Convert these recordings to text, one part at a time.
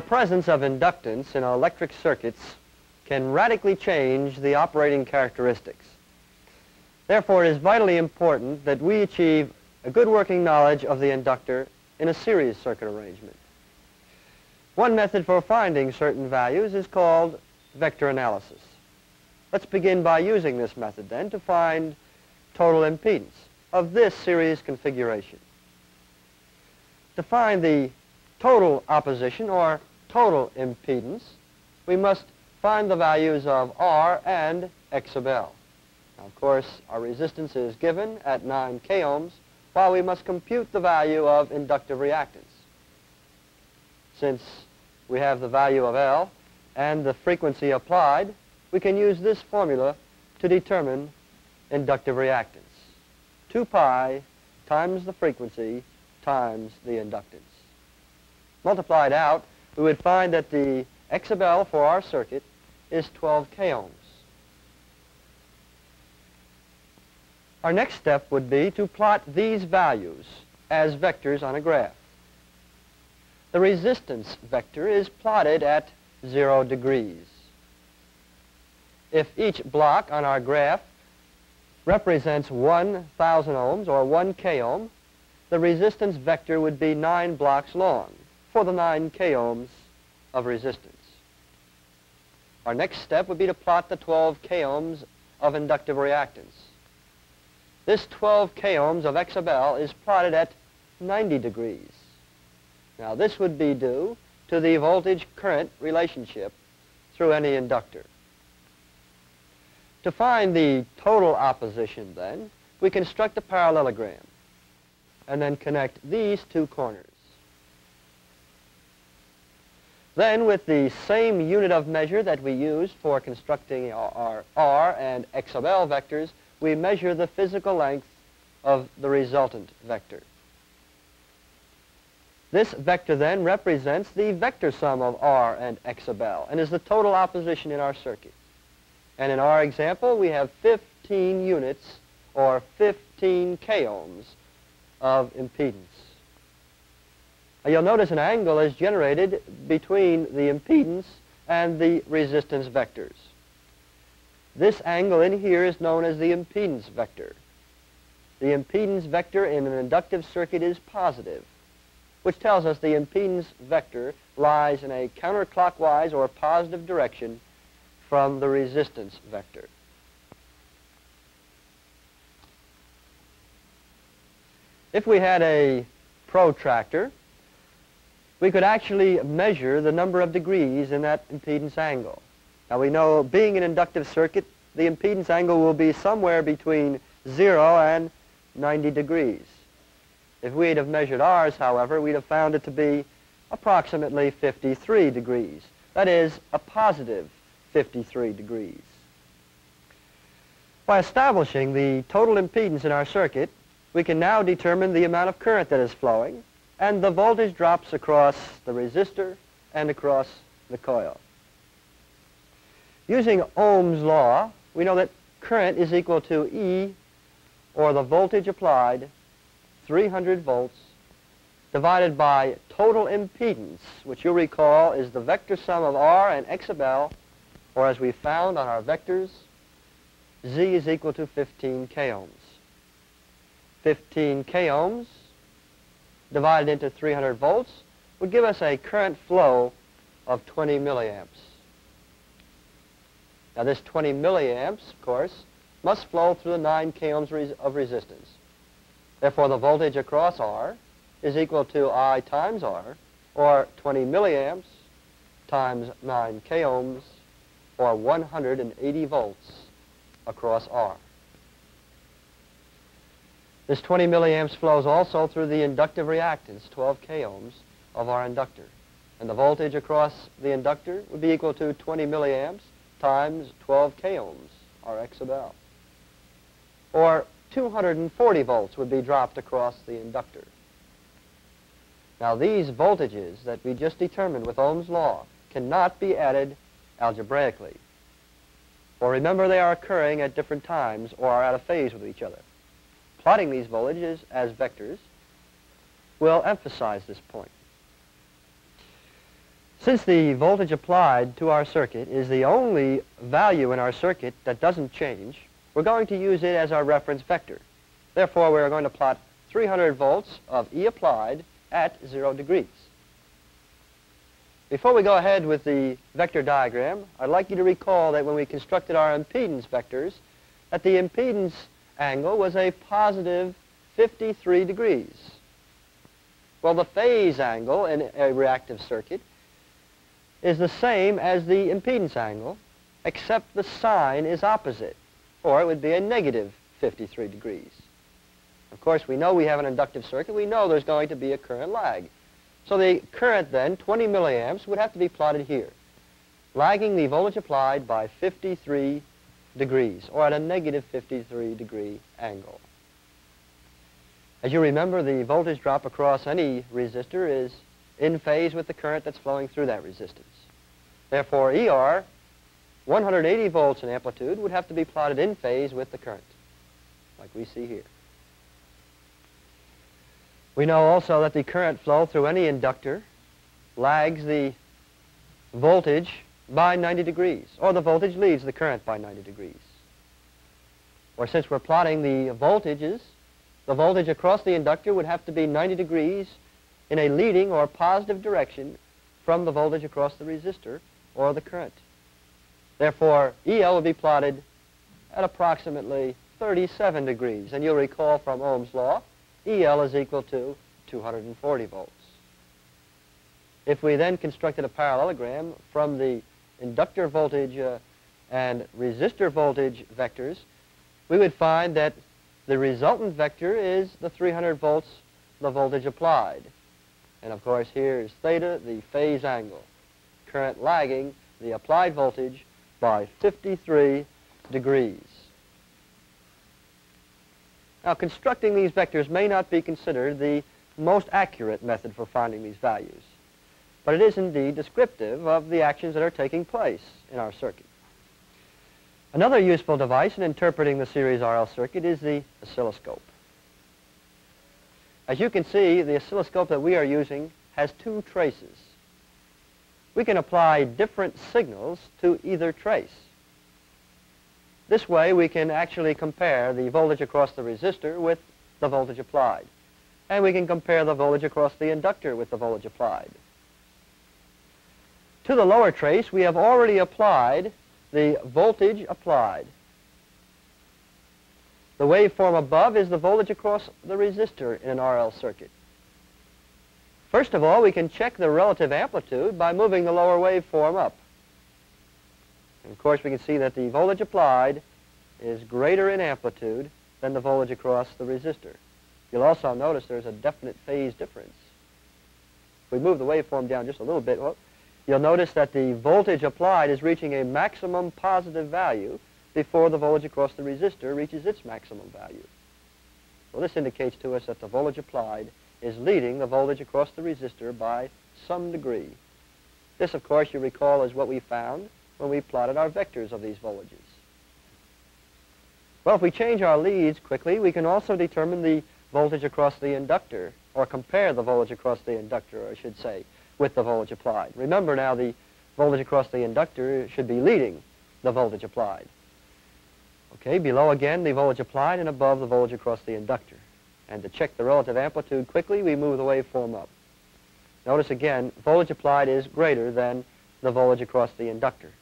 presence of inductance in electric circuits can radically change the operating characteristics. Therefore, it is vitally important that we achieve a good working knowledge of the inductor in a series circuit arrangement. One method for finding certain values is called vector analysis. Let's begin by using this method then to find total impedance of this series configuration. To find the total opposition or total impedance, we must find the values of R and X sub L. Now, of course, our resistance is given at 9 k ohms, while we must compute the value of inductive reactance. Since we have the value of L and the frequency applied, we can use this formula to determine inductive reactance. 2 pi times the frequency times the inductance. Multiplied out, we would find that the X L for our circuit is 12 k ohms. Our next step would be to plot these values as vectors on a graph. The resistance vector is plotted at 0 degrees. If each block on our graph represents 1,000 ohms or 1 k ohm, the resistance vector would be 9 blocks long for the 9 k ohms of resistance. Our next step would be to plot the 12 k ohms of inductive reactance. This 12 k ohms of X sub L is plotted at 90 degrees. Now this would be due to the voltage-current relationship through any inductor. To find the total opposition, then, we construct a parallelogram and then connect these two corners. Then, with the same unit of measure that we used for constructing our, R and X sub L vectors, we measure the physical length of the resultant vector. This vector then represents the vector sum of R and X sub L and is the total opposition in our circuit. And in our example, we have 15 units or 15 k ohms of impedance. Now you'll notice an angle is generated between the impedance and the resistance vectors. This angle in here is known as the impedance vector. The impedance vector in an inductive circuit is positive which tells us the impedance vector lies in a counterclockwise or positive direction from the resistance vector. If we had a protractor, we could actually measure the number of degrees in that impedance angle. Now we know being an inductive circuit, the impedance angle will be somewhere between 0 and 90 degrees. If we'd have measured ours, however, we'd have found it to be approximately 53 degrees. That is, a positive 53 degrees. By establishing the total impedance in our circuit, we can now determine the amount of current that is flowing and the voltage drops across the resistor and across the coil. Using Ohm's law, we know that current is equal to E, or the voltage applied, 300 volts divided by total impedance, which you'll recall is the vector sum of R and X sub L, or as we found on our vectors, Z is equal to 15 k ohms. 15 k ohms divided into 300 volts would give us a current flow of 20 milliamps. Now this 20 milliamps, of course, must flow through the 9 k ohms of resistance. Therefore, the voltage across R is equal to I times R, or 20 milliamps times 9 k ohms, or 180 volts across R. This 20 milliamps flows also through the inductive reactance, 12 k ohms, of our inductor. And the voltage across the inductor would be equal to 20 milliamps times 12 k ohms, our X sub L. Or 240 volts would be dropped across the inductor. Now these voltages that we just determined with Ohm's law cannot be added algebraically. For remember they are occurring at different times or are out of phase with each other. Plotting these voltages as vectors will emphasize this point. Since the voltage applied to our circuit is the only value in our circuit that doesn't change, we're going to use it as our reference vector. Therefore, we're going to plot 300 volts of E applied at 0 degrees. Before we go ahead with the vector diagram, I'd like you to recall that when we constructed our impedance vectors, that the impedance angle was a positive 53 degrees. Well, the phase angle in a reactive circuit is the same as the impedance angle, except the sign is opposite, or it would be a negative 53 degrees. Of course, we know we have an inductive circuit. We know there's going to be a current lag. So the current then, 20 milliamps, would have to be plotted here, lagging the voltage applied by 53 degrees, or at a negative 53 degree angle. As you remember, the voltage drop across any resistor is in phase with the current that's flowing through that resistance. Therefore, ER, 180 volts in amplitude, would have to be plotted in phase with the current, like we see here. We know also that the current flow through any inductor lags the voltage by 90 degrees, or the voltage leads the current by 90 degrees. Or since we're plotting the voltages, the voltage across the inductor would have to be 90 degrees in a leading or positive direction from the voltage across the resistor or the current. Therefore, EL would be plotted at approximately 37 degrees. And you'll recall from Ohm's law, EL is equal to 240 volts. If we then constructed a parallelogram from the inductor voltage uh, and resistor voltage vectors, we would find that the resultant vector is the 300 volts, the voltage applied. And of course here is theta, the phase angle. Current lagging the applied voltage by 53 degrees. Now, constructing these vectors may not be considered the most accurate method for finding these values, but it is indeed descriptive of the actions that are taking place in our circuit. Another useful device in interpreting the series RL circuit is the oscilloscope. As you can see, the oscilloscope that we are using has two traces. We can apply different signals to either trace. This way we can actually compare the voltage across the resistor with the voltage applied. And we can compare the voltage across the inductor with the voltage applied. To the lower trace, we have already applied the voltage applied. The waveform above is the voltage across the resistor in an RL circuit. First of all, we can check the relative amplitude by moving the lower waveform up. And of course, we can see that the voltage applied is greater in amplitude than the voltage across the resistor. You'll also notice there's a definite phase difference. If we move the waveform down just a little bit, well, you'll notice that the voltage applied is reaching a maximum positive value before the voltage across the resistor reaches its maximum value. Well, this indicates to us that the voltage applied is leading the voltage across the resistor by some degree. This, of course, you recall is what we found when we plotted our vectors of these voltages. Well, if we change our leads quickly, we can also determine the voltage across the inductor, or compare the voltage across the inductor, I should say, with the voltage applied. Remember now, the voltage across the inductor should be leading the voltage applied. Okay, below again the voltage applied and above the voltage across the inductor. And to check the relative amplitude quickly, we move the waveform up. Notice again, voltage applied is greater than the voltage across the inductor.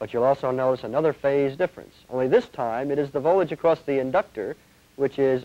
But you'll also notice another phase difference. Only this time, it is the voltage across the inductor which is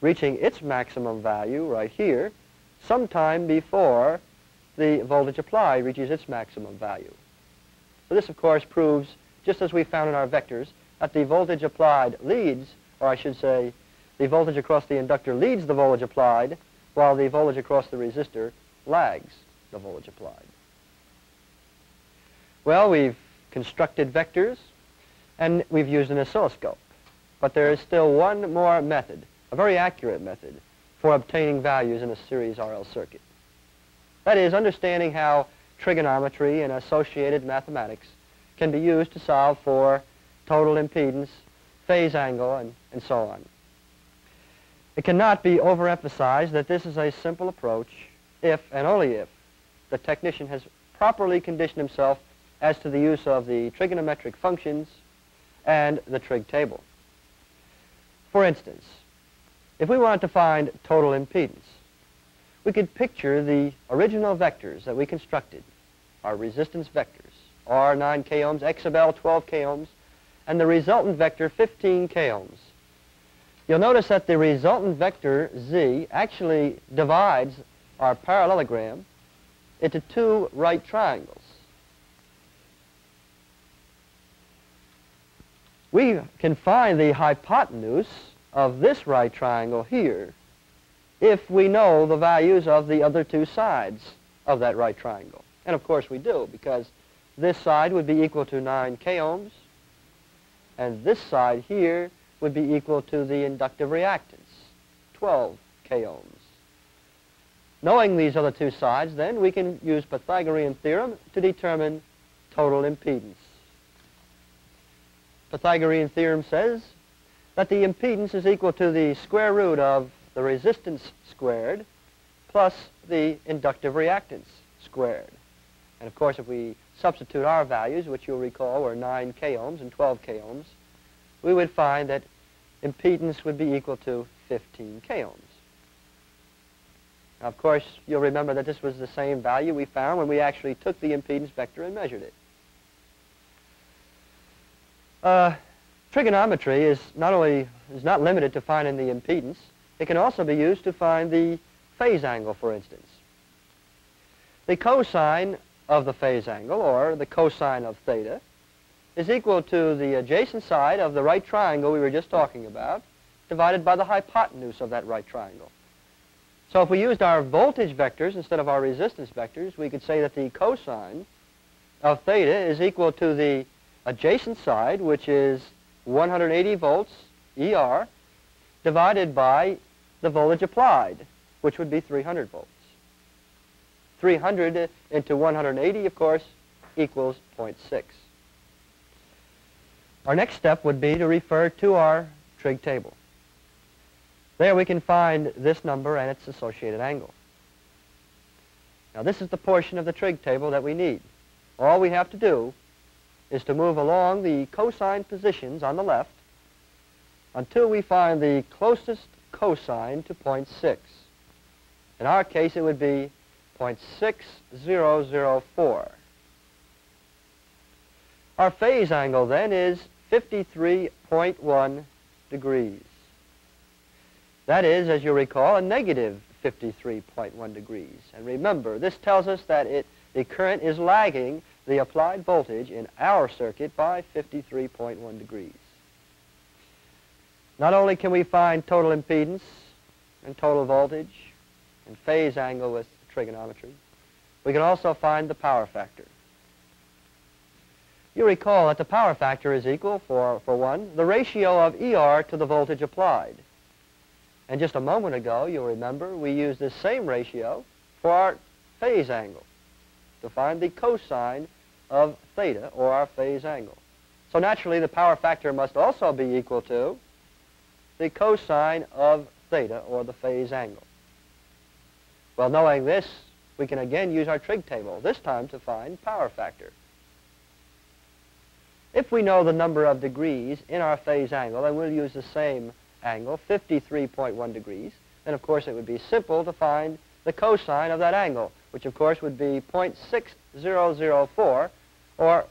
reaching its maximum value right here sometime before the voltage applied reaches its maximum value. So this, of course, proves, just as we found in our vectors, that the voltage applied leads, or I should say, the voltage across the inductor leads the voltage applied, while the voltage across the resistor lags the voltage applied. Well, we've constructed vectors, and we've used an oscilloscope. But there is still one more method, a very accurate method, for obtaining values in a series RL circuit. That is, understanding how trigonometry and associated mathematics can be used to solve for total impedance, phase angle, and, and so on. It cannot be overemphasized that this is a simple approach if and only if the technician has properly conditioned himself as to the use of the trigonometric functions and the trig table. For instance, if we wanted to find total impedance, we could picture the original vectors that we constructed, our resistance vectors, R 9 k ohms, X sub L 12 k ohms, and the resultant vector 15 k ohms. You'll notice that the resultant vector Z actually divides our parallelogram into two right triangles. We can find the hypotenuse of this right triangle here if we know the values of the other two sides of that right triangle. And of course we do, because this side would be equal to 9 k ohms, and this side here would be equal to the inductive reactance, 12 k ohms. Knowing these other two sides, then, we can use Pythagorean theorem to determine total impedance. Pythagorean theorem says that the impedance is equal to the square root of the resistance squared plus the inductive reactance squared. And of course, if we substitute our values, which you'll recall were 9 k ohms and 12 k ohms, we would find that impedance would be equal to 15 k ohms. Now, of course, you'll remember that this was the same value we found when we actually took the impedance vector and measured it. Uh, trigonometry is not only is not limited to finding the impedance, it can also be used to find the phase angle, for instance. The cosine of the phase angle, or the cosine of theta, is equal to the adjacent side of the right triangle we were just talking about, divided by the hypotenuse of that right triangle. So if we used our voltage vectors instead of our resistance vectors, we could say that the cosine of theta is equal to the adjacent side, which is 180 volts ER, divided by the voltage applied, which would be 300 volts. 300 into 180, of course, equals 0.6. Our next step would be to refer to our trig table. There we can find this number and its associated angle. Now this is the portion of the trig table that we need. All we have to do is to move along the cosine positions on the left until we find the closest cosine to 0.6. In our case, it would be 0.6004. Our phase angle then is 53.1 degrees. That is, as you recall, a negative 53.1 degrees. And remember, this tells us that it, the current is lagging the applied voltage in our circuit by 53.1 degrees. Not only can we find total impedance and total voltage and phase angle with trigonometry, we can also find the power factor. You recall that the power factor is equal, for, for one, the ratio of ER to the voltage applied. And just a moment ago, you'll remember, we used this same ratio for our phase angle to find the cosine of theta, or our phase angle. So naturally, the power factor must also be equal to the cosine of theta, or the phase angle. Well, knowing this, we can again use our trig table, this time to find power factor. If we know the number of degrees in our phase angle, then we'll use the same angle, 53.1 degrees, then of course it would be simple to find the cosine of that angle, which of course would be 0.6004 or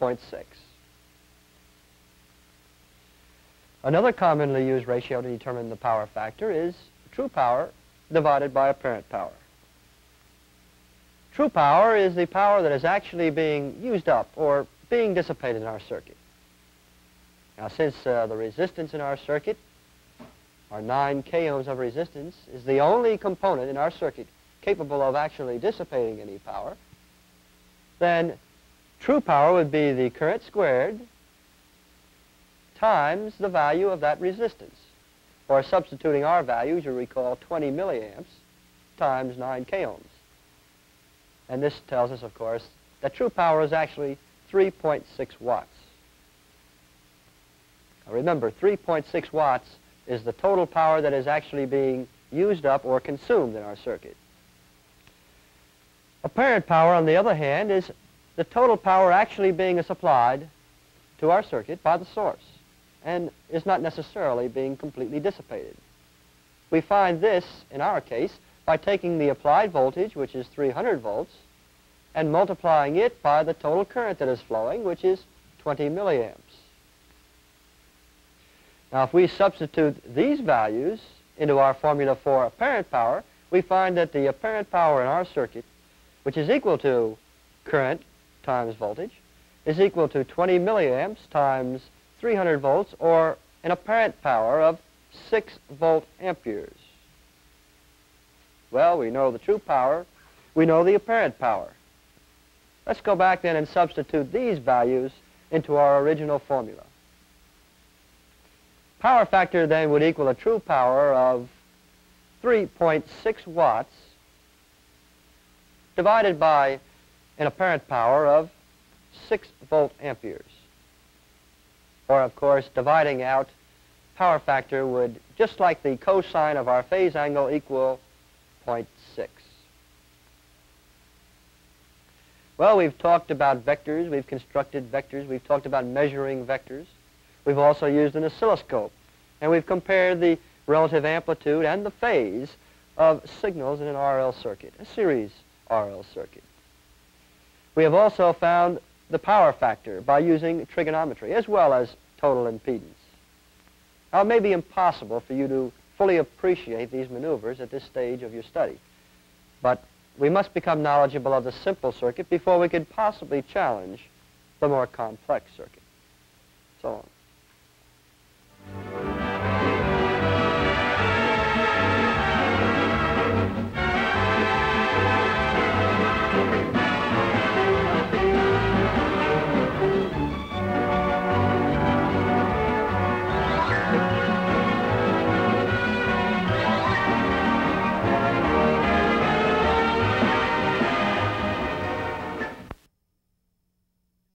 0.6. Another commonly used ratio to determine the power factor is true power divided by apparent power. True power is the power that is actually being used up or being dissipated in our circuit. Now since uh, the resistance in our circuit, our 9 k ohms of resistance, is the only component in our circuit capable of actually dissipating any power, then true power would be the current squared times the value of that resistance. Or substituting our values, you recall 20 milliamps times 9 k ohms. And this tells us, of course, that true power is actually 3.6 watts. Now remember, 3.6 watts is the total power that is actually being used up or consumed in our circuit. Apparent power, on the other hand, is the total power actually being supplied to our circuit by the source and is not necessarily being completely dissipated. We find this, in our case, by taking the applied voltage, which is 300 volts, and multiplying it by the total current that is flowing, which is 20 milliamps. Now, if we substitute these values into our formula for apparent power, we find that the apparent power in our circuit, which is equal to current times voltage, is equal to 20 milliamps times 300 volts, or an apparent power of 6 volt amperes. Well, we know the true power. We know the apparent power. Let's go back then and substitute these values into our original formula. Power factor then would equal a true power of 3.6 watts divided by an apparent power of 6 volt amperes. Or, of course, dividing out power factor would, just like the cosine of our phase angle, equal 0.6. Well, we've talked about vectors, we've constructed vectors, we've talked about measuring vectors. We've also used an oscilloscope, and we've compared the relative amplitude and the phase of signals in an RL circuit, a series RL circuit. We have also found the power factor by using trigonometry, as well as total impedance. Now, it may be impossible for you to fully appreciate these maneuvers at this stage of your study, but we must become knowledgeable of the simple circuit before we could possibly challenge the more complex circuit. So long.